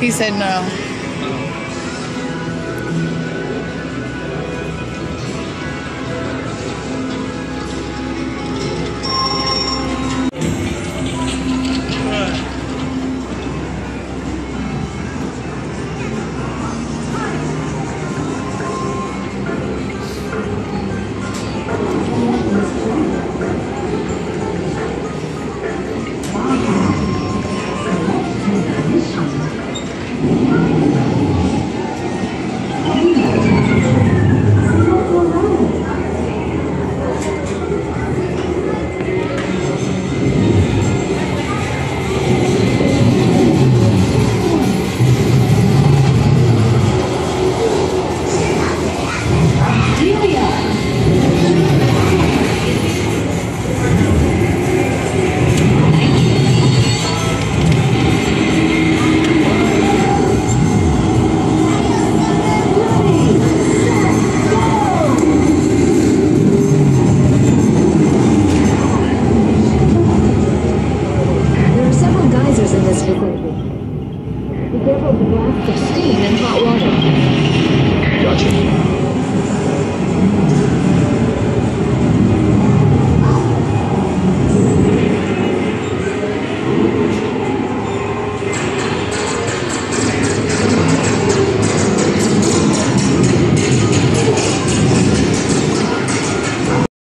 He said no. Specifically, listen to me. Be careful of the blast.